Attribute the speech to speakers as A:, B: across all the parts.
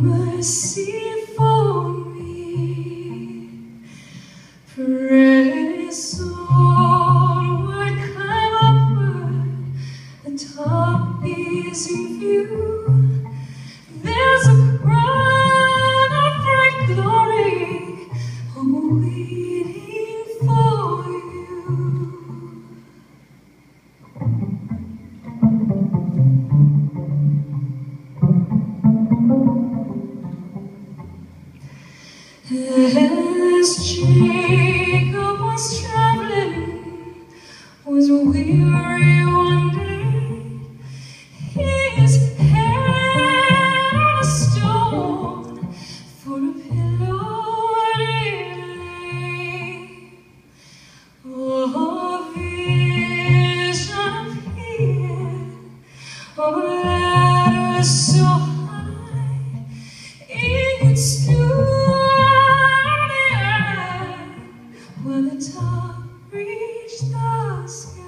A: mercy for me. Onward, climb upward, the top is in view. As Jacob was traveling, was weary one day, his head on a stone for a pillow lay. Oh, vision appeared a ladder so high, it coração.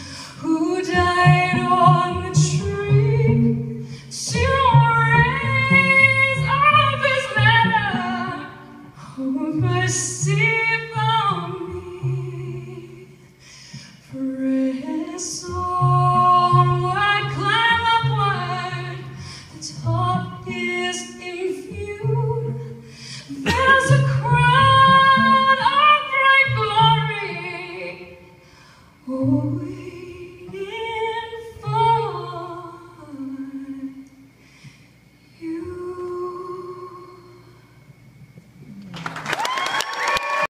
A: is